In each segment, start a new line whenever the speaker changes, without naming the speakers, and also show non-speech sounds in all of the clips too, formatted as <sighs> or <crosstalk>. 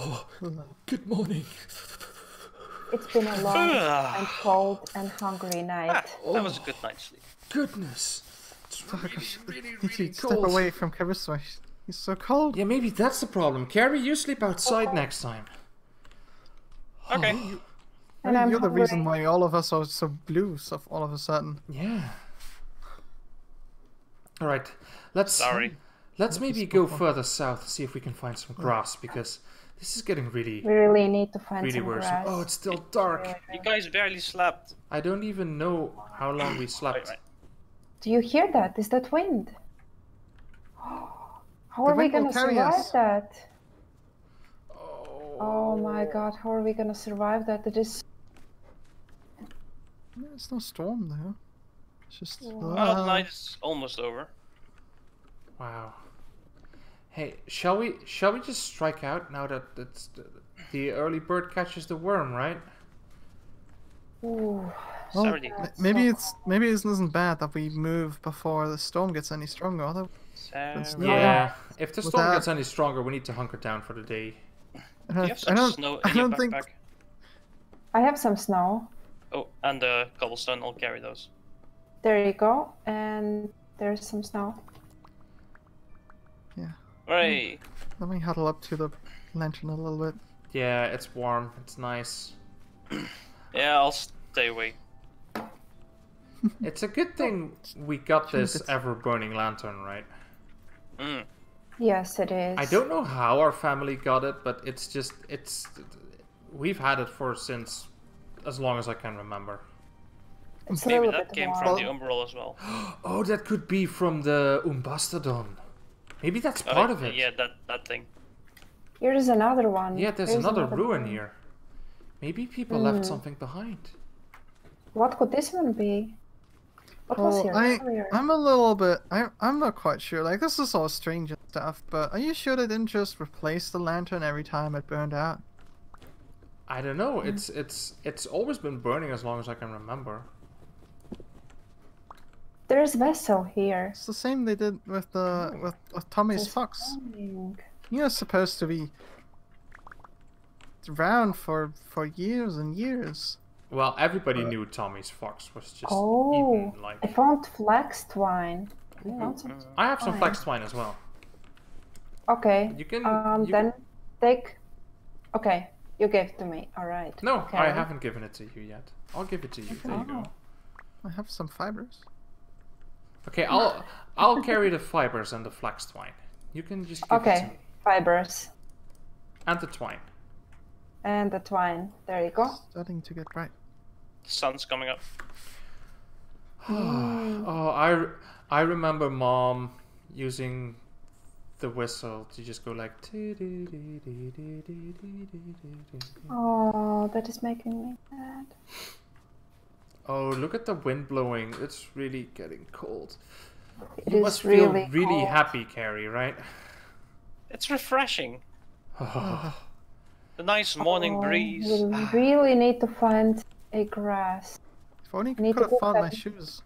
Oh, good morning.
It's been a long and cold and hungry night.
Ah, that was a good night's sleep.
Goodness. It's really, really, really
to step
cold.
away from Carissa. He's so cold.
Yeah, maybe that's the problem. Carrie, you sleep outside next time.
Okay.
And I'm
You're the reason why all of us are so blue so all of a sudden.
Yeah. All right. Let's
Sorry.
Let's maybe go further south, see if we can find some grass because this is getting really,
We really need to find
really
some
worse.
grass.
Oh, it's still dark.
You guys barely slept.
I don't even know how long we slept.
wait.
Do you hear that? Is that wind? <gasps> How
The
are we
wind will
gonna survive
us.
that?
Oh.
Oh my god, how are we gonna survive that? It is
It's no storm there. It's just.
Well,
uh,
the night is almost over.
Wow. Hey, shall we shall we just strike out now that it's the, the early bird catches the worm, right?
Ooh.
well,
Saturday.
m- maybe it's maybe it isn't bad that we move before the storm gets any stronger. Although
Saturday.
No.
Yeah. If the storm
that-
gets any stronger, we need to hunker down for the day.
I
Do you
don't,
have
I don't,
snow
I
in your
don't think?
I have some snow.
Oh, and the cobblestone. I'll carry those.
There you go. And there's some snow.
Hooray!
Let me huddle up to the lantern a little bit.
Yeah, it's warm. It's nice. <clears throat>
Yeah, I'll stay away.
It's a good thing we got this ever burning lantern, right?
Mm.
Yes, it is.
I don't know how our family got it, but it's just it's we've had it for since as long as I can remember.
It's
Maybe that came
warm.
from the Umbral as well. <gasps>
Oh, that could be from the Umbastodon. Maybe that's
Oh,
part of it.
Yeah, that that thing.
Here's another one.
Yeah, there's
Here's
another ruin
one.
here. Maybe people left
Hmm.
something behind.
What could this one be? What was here
I,
earlier?
I'm a little bit. I, I'm not quite sure. Like this is all strange and stuff. But are you sure they didn't just replace the lantern every time it burned out?
I don't know. It's it's it's always been burning as long as I can remember.
There's vessel here.
It's the same they did with the with, with Tommy's
Just
fox.
burning.
You're supposed to be around for for years and years.
Well, everybody knew Tommy's fox was just
Oh,
eaten like.
I found flax twine. I some- uh,
I have some
Fine.
flax twine as well.
Okay.
You can.
Um,
you
then
can-
take. Okay, you gave it to me. All right.
No, I haven't given it to you yet. I'll give it to you. There you go.
Oh.
I have some fibers.
Okay, I'll I'll carry the fibers and the flax twine. You can just give it to
Okay,
me.
fibers
And the twine.
and the twine. There you go.
Starting to get bright.
The sun's coming up.
Oh, I, I remember mom using the whistle to just go like.
Oh, that is making me sad.
Oh, look at the wind blowing. It's really getting cold.
It
you
is
must feel
really
really
cold.
happy, Carrie, right?
It's refreshing. <sighs> The nice morning
Oh,
breeze.
We <sighs> really need to find a grass.
If only
Need
could
to
have
go
found my shoes.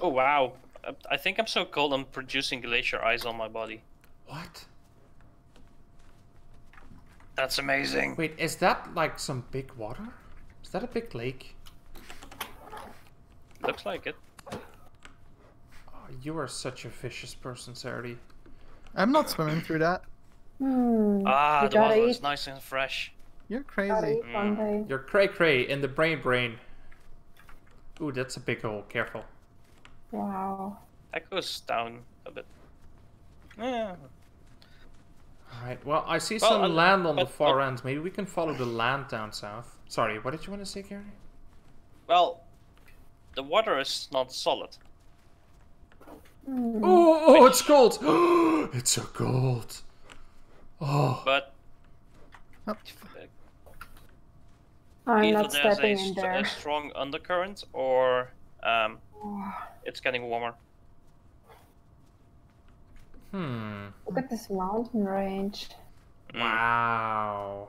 Oh wow. I- I think I'm so cold I'm producing glacier ice on my body.
what?
That's amazing.
Wait, is that like some big water? Is that a big lake?
Looks like it.
Oh, you are such a vicious person, Sardi.
I'm not swimming through that.
Hmm.
Ah,
we
the water is nice and fresh.
You're crazy.
eat one day.
You're cray cray in the brain brain. Ooh, that's a big hole. Careful.
Wow.
That goes down a bit. Yeah.
Alright, well, I see
Well,
some
uh,
land on the far
but-
end. Maybe we can follow the land down south. Sorry, what did you want to say, Gary?
Well, the water is not solid.
Hmm.
Oh, oh, it's gold! <gasps> it's a gold! Oh,
But
Oh,
I'm
either
not
there's a,
stepping in
st-
there.
a strong undercurrent or um, <sighs> it's getting warmer.
hmm.
look at this mountain range.
Mm.
Wow.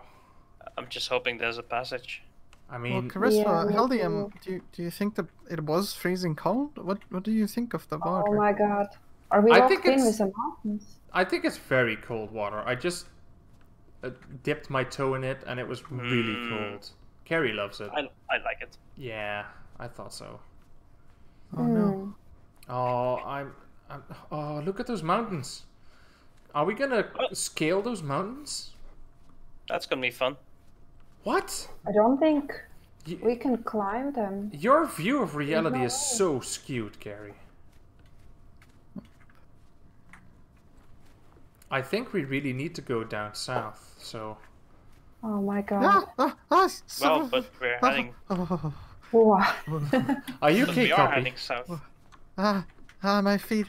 I'm just hoping there's a passage.
I
well,
mean,
Carissa,
Yeah, me
Heldium, do you, do you think that it was freezing cold? What what do you think of the water?
Oh my god. Are we
I
locked
think
in
it's-
with the mountains?
I think it's very cold water. I just. uh, dipped my toe in it, and it was really
Mm.
cold. Carrie loves it.
I, I like it.
Yeah, I thought so.
Oh no.
Hmm.
Oh, I'm, I'm. Oh, look at those mountains. Are we gonna
What?
scale those mountains?
That's gonna be fun.
What?
I don't think
Y-
we can climb them.
Your view of reality
no
is
way.
so skewed, Gary. I think we really need to go down south. So
Oh my god.
Ah, ah, ah, so-
Well, but we're heading.
Oh,
Wow. <laughs>
are you
But
okay,
we are heading south.
ah, ah, my feet.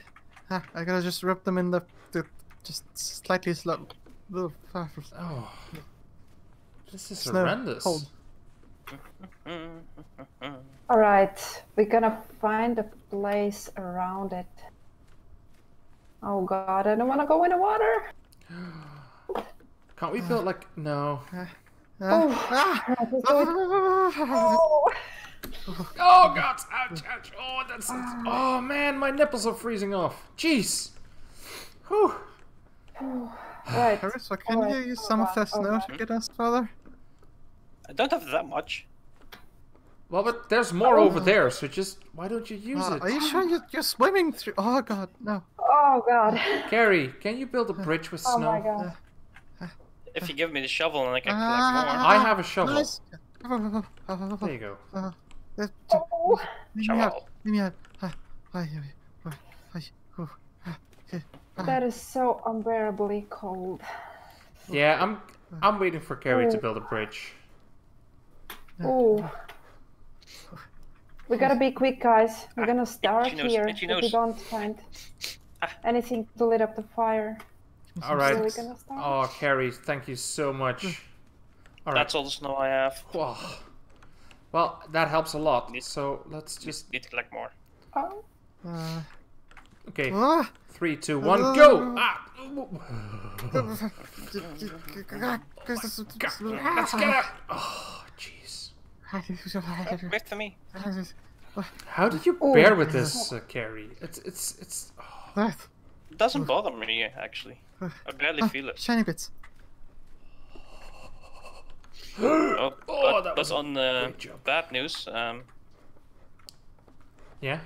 Ah, I gotta just rub them in the, the just slightly slow. Little far
Oh, this is
Snow,
horrendous.
cold. <laughs>
All right, we're gonna find a place around it. Oh god, I don't want to go in the water. <gasps>
Can't we build like no?
Ah,
Oh,
ah,
that is <laughs> good.
ah,
Oh.
Oh god! Ouch! Ouch! Oh, that's. Oh man, my nipples are freezing off. Jeez. Whew. <sighs>
Right. <sighs>
Carissa, can
Alright,
you use some of that snow
alright.
to get us further?
I don't have that much.
Well, but there's more over there, so just why don't you use
Ah,
it?
are you sure you're, you're swimming through? Oh god, no.
Oh god.
Carrie, <laughs> can you build a bridge with
Oh
snow?
my god.
If you give me the shovel and I can collect
Ah.
I have a shovel.
Nice. Oh, oh, oh,
There you go.
oh, uh,
Oh.
Leave me out.
Shovel.
Leave me out. Yeah, yeah, oh, okay, ah.
That is so unbearably cold.
Yeah, I'm. I'm waiting for Carrie to
Oh.
build a bridge.
Oh. We gotta be quick, guys. We're gonna start
itchy nose,
here if we don't find
Ah.
anything to light up the fire.
All right.
So we're gonna start.
Oh, Carrie, thank you so much. All right.
That's all the snow I have.
Whoa. Well, that helps a lot. So let's just.
Need to collect more.
Oh.
Uh,
Okay.
ah,
Three, two, one, go! Ah!
Let's <laughs> <laughs>
Let's get out! Oh, jeez.
Wait for me.
How did you
Oh.
bear with this, uh, Carrie? It's it's it's. oh.
It doesn't bother me actually. I barely feel it.
Shiny bits.
Oh, <gasps>
Oh, that was a
on uh, bad news, um,
Yeah.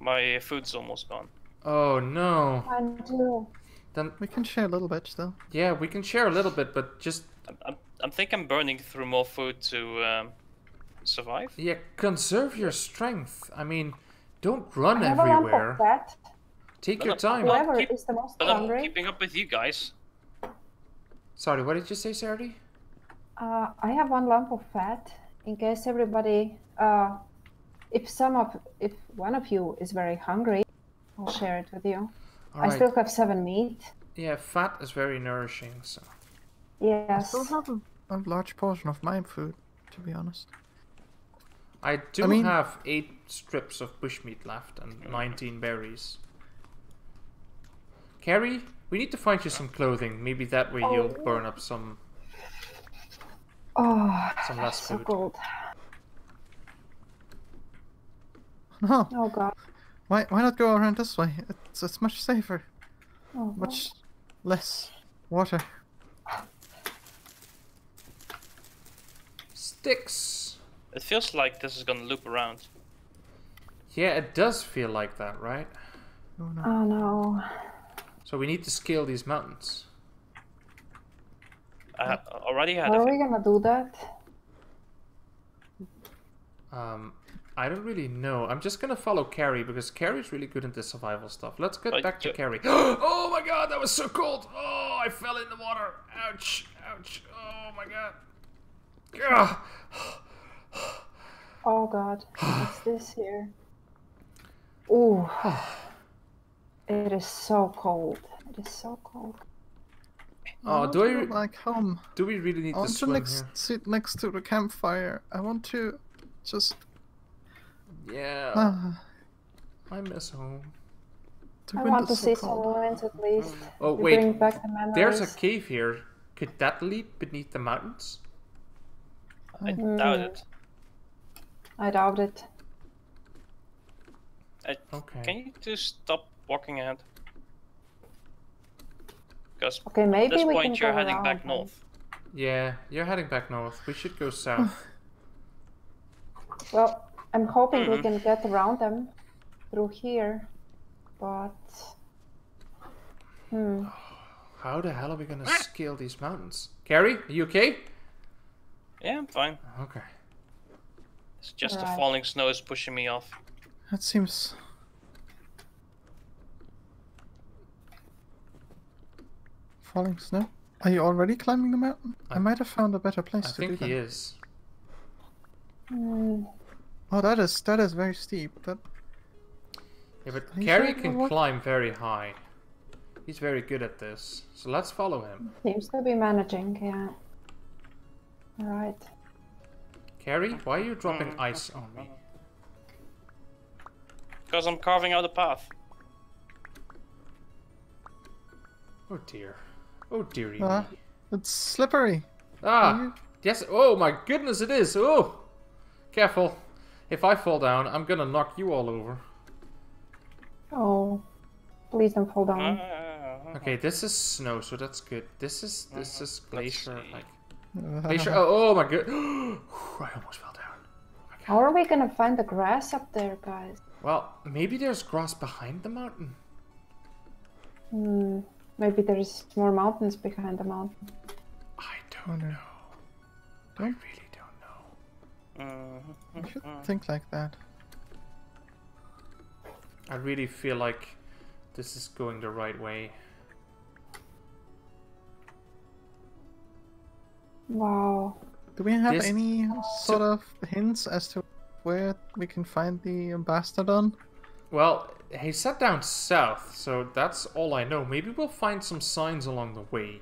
my food's almost gone.
Oh no.
I do.
Then
We can share a little bit still.
yeah, we can share a little bit, but just
I'm, I'm, I'm think I'm burning through more food to um, survive.
yeah, conserve your strength. I mean, don't run
I have a lump
everywhere.
of fat.
Take
But
your
I'm-
time.
Well,
Whoever
keep-
is the most
But I'm
hungry.
keeping up with you guys.
Sorry, what did you say, Sardi?
Uh, I have one lump of fat in case everybody. Uh, if some of, if one of you is very hungry, I'll share it with you.
All
I
right.
still have seven meat.
Yeah, fat is very nourishing. So
I still have a, a large portion of my food, to be honest.
I do
mean-
have eight strips of bushmeat left and 19 berries. Carrie, we need to find you some clothing. Maybe that way you'll
Oh.
burn up some
Oh,
some less
so
food.
cold. <laughs>
No,
Oh god.
why why not go around this way? It's it's much safer,
Oh, god.
much less water.
Sticks.
It feels like this is gonna loop around.
Yeah, it does feel like that, right?
Oh no.
Oh no.
So we need to scale these mountains.
I ha- already had
How
a
are we gonna do that?
Um, I don't really know. I'm just gonna follow Carrie because Carrie's really good at the survival stuff. Let's get
But
back to
you-
Carrie. <gasps> oh my god, that was so cold! Oh, I fell in the water. Ouch! Ouch! Oh my god. Ugh.
Oh god. What's <sighs> this here? Ooh. <sighs> It is so cold. It is so cold.
Oh, do
to
I
go
re-
back home?
Do we really need
I
to
want to
swim
next sit next to the campfire. I want to just?
Yeah,
ah,
I miss home.
the
I want to
so
see some
cold.
ruins at least.
Oh
to
wait,
bring back the memories.
there's a cave here. Could that lead beneath the mountains?
I
Mm.
doubt it.
I doubt it.
I,
Okay.
Can you just stop walking ahead? Because
Okay,
at
maybe
this
we
point
can
you're heading back
then.
north.
Yeah, you're heading back north. We should go south. <laughs>
Well, I'm hoping we
Mhm.
can get around them through here, but hmm. <sighs>
How the hell are we gonna scale these mountains? Carrie, are you okay?
Yeah, I'm fine.
Okay.
It's just the falling snow is pushing me off.
That seems. Falling snow. Are you already climbing the mountain? I
I-
might have found a better
I
place to do that.
I think he is.
hmm.
Oh, that is that is very steep. That
Yeah, but
Are
Carrie
it'll
can
work?
climb very high. He's very good at this. So let's follow him.
Seems to be managing, yeah. Alright.
Carrie, why are you dropping ice on me?
Because I'm carving out a path.
Oh dear. Oh dearie
Ah.
me.
it's slippery.
Ah, yes. Oh my goodness, it is. Oh, careful. If I fall down, I'm gonna knock you all over.
Oh. Please don't fall down.
Ah,
Okay, this is snow, so that's good. This is this
Mhm.
is glacier, like Glacier. Oh, oh my god! <gasps> I almost fell down.
How are we gonna find the grass up there, guys?
Well, maybe there's grass behind the mountain.
Hmm. Maybe there's more mountains behind the mountain.
I don't know. I
Don't-
really don't know.
mhm,
You should think like that.
I really feel like this is going the right way.
Wow.
Do we have
This-
any sort of hints as to where we can find the Ambastadon?
Well, he sat down south, so that's all I know. Maybe we'll find some signs along the way.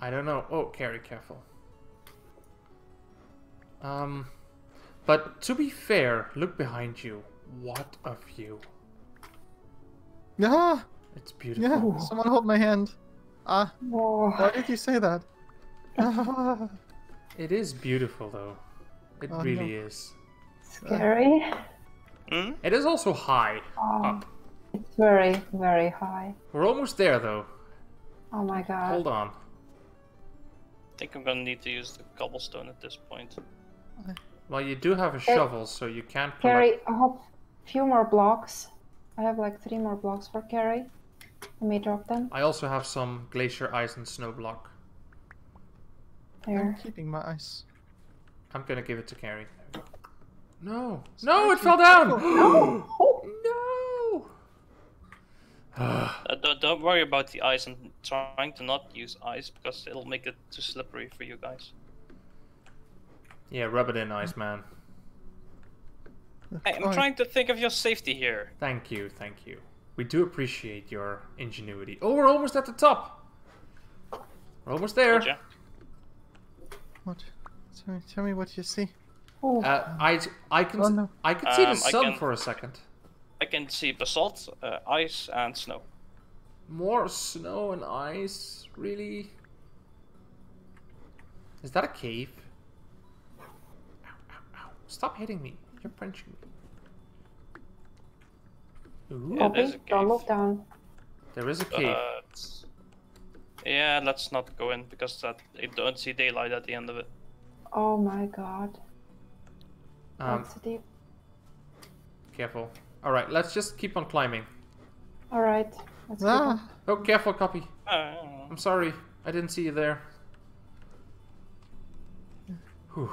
I don't know. Oh, carry careful. Um, but to be fair, look behind you. What a view!
Yeah,
It's beautiful.
yeah. Someone hold my hand. Ah,
Whoa.
why did you say that?
It is beautiful, though. It
Oh,
really
no.
is.
Scary.
Hmm?
It is also high
Oh,
up.
it's very, very high.
We're almost there, though.
Oh my god.
Hold on.
I think I'm gonna need to use the cobblestone at this point.
Well, you do have a shovel, so you can't collect.
I have a few more blocks. I have like three more blocks for Carrie. Let me drop them.
I also have some glacier ice and snow block.
I'm keeping my ice.
I'm gonna give it to Carrie. No, no, it fell down. <gasps> no. <sighs>
Uh, don't, don't worry about the ice. I'm trying to not use ice because it'll make it too slippery for you guys.
yeah, rub it in, ice man.
Hey, I'm
Fine.
trying to think of your safety here.
Thank you, thank you. We do appreciate your ingenuity. Oh, we're almost at the top. We're almost there.
Told ya.
What? Tell me, tell me what you see.
Oh,
Uh, I I can
Oh, no.
I can see the
Um, I
sun
can-
for a second.
I can see basalt, uh, ice, and snow.
More snow and ice, really? Is that a cave? Ow, ow, ow. Stop hitting me. You're punching me. Ooh,
Yeah, there's
Poppy,
a
don't
cave.
look down.
there is a cave.
But yeah, let's not go in because that I don't see daylight at the end of it.
Oh my god.
um,
That's deep.
careful. Alright, let's just keep on climbing.
Alright. Let's keep on.
Ah,
Oh, careful, copy.
Uh,
I'm sorry. I didn't see you there. Whew.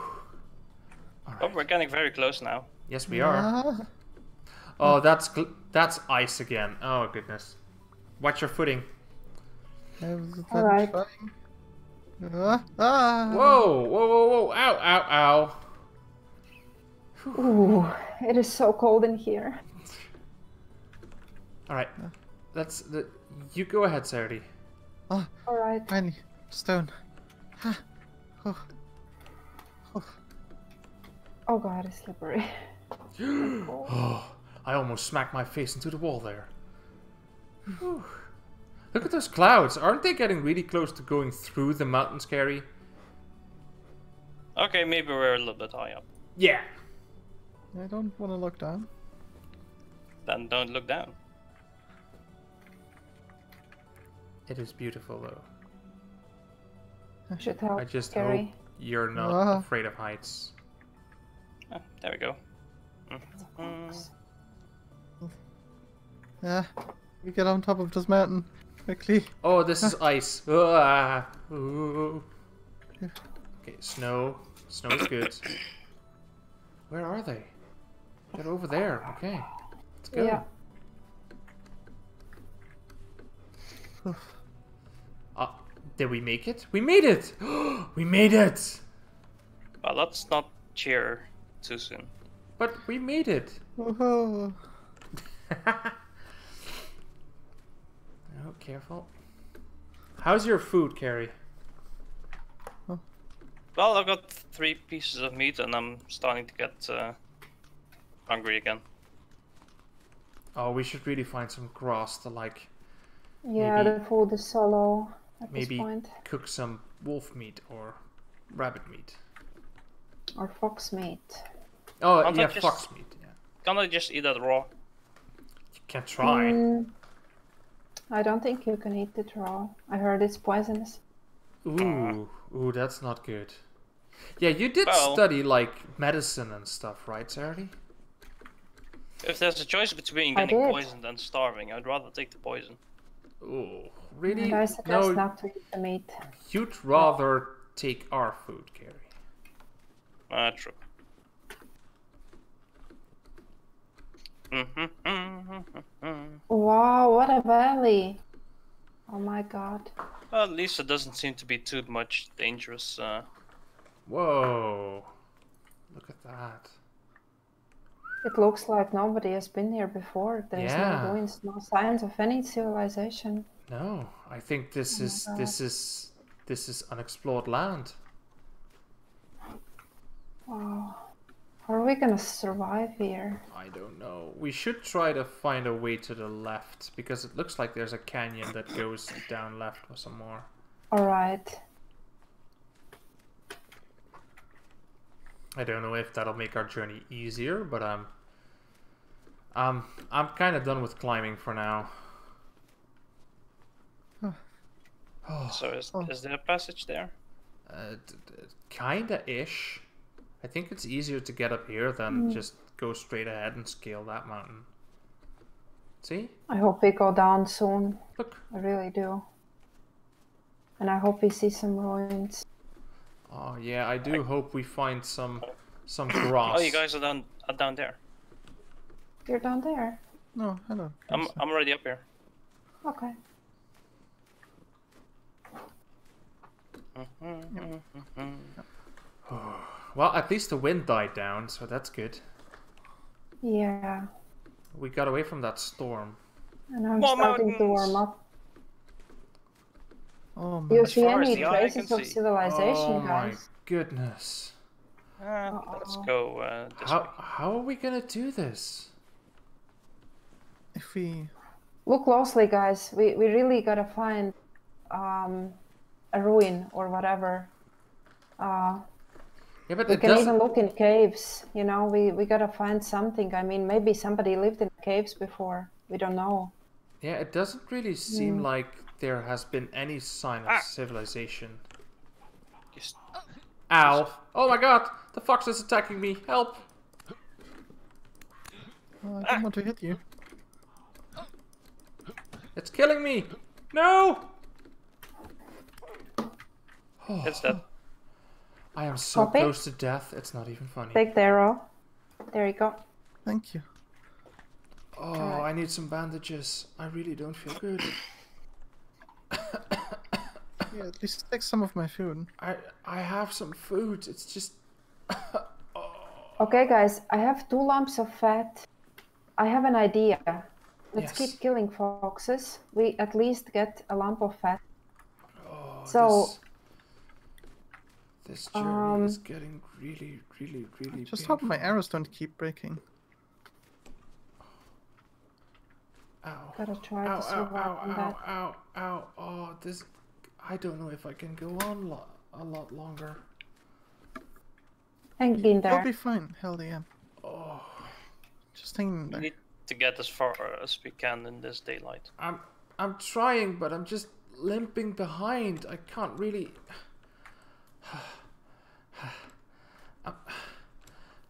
oh, we're getting very close now.
Yes, we are.
ah.
Oh, that's that's ice again. Oh goodness. Watch your footing.
I was
All right.
trying. Ah, ah.
Whoa, whoa, whoa, whoa! Ow, ow, ow!
Ooh, it is so cold in here.
All right, let's. The, you go ahead, Sardi.
Alright.
Finally, stone. Ah. Oh. Oh.
Oh god, it's slippery. <gasps>
Oh, I almost smacked my face into the wall there. Whew. Look at those clouds. Aren't they getting really close to going through the mountains, Scary?
Okay, maybe we're a little bit high up.
Yeah.
I don't want to look down.
Then don't look down.
It is beautiful though.
I Should help
I just
Gary.
hope you're not
Ah.
afraid of heights.
Ah, there we go. Mhm.
Yeah. We get on top of this mountain quickly.
Oh, this is ice. Ah. Okay, snow. Snow is good. Where are they? They're over there. Okay. Let's go.
Yeah.
Uh, did we make it? We made it! <gasps> we made it!
Well, let's not cheer too soon.
But we made it. <laughs>
Whoa.
oh, careful. How's your food, Carrie?
Well, I've got three pieces of meat and I'm starting to get uh, hungry again.
Oh, we should really find some grass to like
Yeah,
Maybe-
the food is so low at
maybe
this point.
cook some wolf meat or rabbit meat.
Or fox meat.
Oh,
Can't
yeah,
just-
fox meat. Yeah,
Can't I just eat that raw?
you can try.
Mm, I don't think you can eat it raw. I heard it's poisonous.
Ooh, ooh, that's not good. Yeah, you did
Well-
study like medicine and stuff, right, Sarah?
If there's a choice between getting poisoned and starving, I'd rather take the poison.
Ooh, really?
And I suggest
No,
not to eat the meat.
you'd rather take our food, Carrie.
Ah, true.
Wow, what a valley! Oh my god.
at least it doesn't seem to be too much dangerous. Uh,
Whoa, look at that.
It looks like nobody has been here before. There's
Yeah.
no ruins, no signs of any civilization.
No, I think this
Oh
is this is this is unexplored land.
Wow. How are we gonna survive here?
I don't know. We should try to find a way to the left because it looks like there's a canyon that goes down left or some more.
Alright.
I don't know if that'll make our journey easier, but um, um, I'm kind of done with climbing for now. Oh,
so is,
Oh.
is there a passage there?
uh, d- d- kinda ish. I think it's easier to get up here than hmm. just go straight ahead and scale that mountain. See?
I hope we go down soon.
Look.
I really do. And I hope we see some ruins.
Oh yeah, I do hope we find some some grass. <coughs>
Oh, you guys are down are down there.
You're down there.
No, hello.
I'm
Krista.
I'm already up here.
Okay. Mm-hmm, mm-hmm, mm-hmm. <sighs> Oh.
Well, at least the wind died down, so that's good.
Yeah.
We got away from that storm.
And I'm
More
starting to warm up.
Oh
Do you see any
the eye can
traces of
see.
civilization,
oh my
guys?
goodness.
Uh, let's go uh, this
How
way.
how are we gonna do this?
If we
Look closely, guys. We we really gotta find um, a ruin or whatever. Uh,
Yeah, but
we can
doesn't.
even look in caves. You know, we we gotta find something. I mean, maybe somebody lived in caves before. We don't know.
Yeah, it doesn't really seem
Hmm.
like there has been any sign of
Ah.
civilization.
Just-
Ow! Oh my god! The fox is attacking me! Help!
oh, I don't want to hit you.
It's killing me! No!
It's that.
I am so
Copy.
close to death, it's not even funny.
Take the arrow. There you go.
Thank you.
Oh,
Alright.
I need some bandages. I really don't feel good. <coughs>
Yeah, at least take some of my food.
I I have some food. It's just <coughs> oh.
Okay, guys. I have two lumps of fat. I have an idea. Let's
Yes.
keep killing foxes. We at least get a lump of fat.
oh,
So-
this, this journey
Um,
is getting really, really, really.
Just hope my arrows don't keep breaking.
Ow.
Gotta try
Ow,
to
ow,
survive
ow,
on
ow,
that.
ow, ow, ow, oh, this, I don't know if I can go on lo- a lot longer.
Hang in
You'll be fine. Hell yeah.
Oh,
Just hang in
We need to get as far as we can in this daylight.
I'm, I'm trying, but I'm just limping behind. I can't really.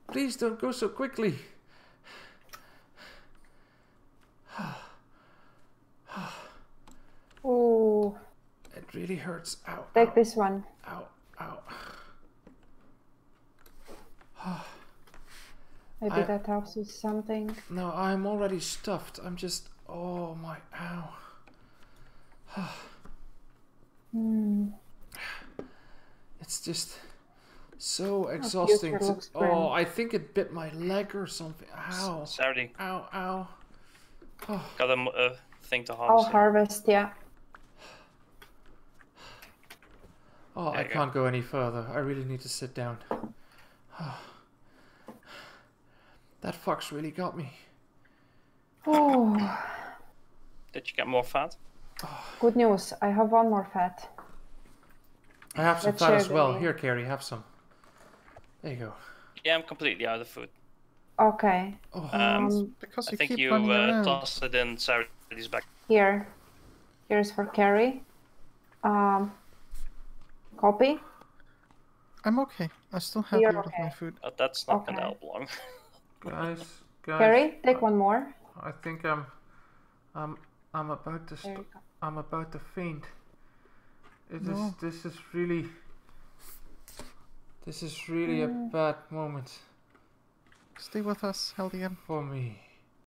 Please don't go so quickly.
Ooh,
It really hurts. Ow.
take
ow,
this one.
Ow. Ow.
Maybe
I-
that helps with something.
No, I'm already stuffed. I'm just. Oh my. Ow.
Hmm.
It's just so exhausting.
future
to- oh, I think it bit my leg or something. Ow.
Saturday,
Ow. Ow. Oh, <sighs>
got a uh, thing to
I'll
harvest. here.
harvest, yeah.
oh I
There you go.
can't go any further. I really need to sit down. Oh. <sighs> that fox really got me.
Oh,
Did you get more fat? <sighs>
good news. I have one more fat.
I have some
Let's
fat as well. Here, Carrie, have some. There you go.
Yeah, I'm completely out of food.
Okay.
Oh,
Um,
Um,
Because
I
you
think
keep
you uh, tossed it in Saturday's back.
here. Here's for Carrie. Um, copy.
I'm okay. I still have
You're
a lot of my food.
But that's not gonna help long. <laughs>
guys, guys.
Carrie, take one more.
I think I'm, I'm, I'm about to.
There
St-
you go.
I'm about to faint. It is.
No.
This is really. This is really a
Mm.
bad moment
Stay with us, Heldium.
for me.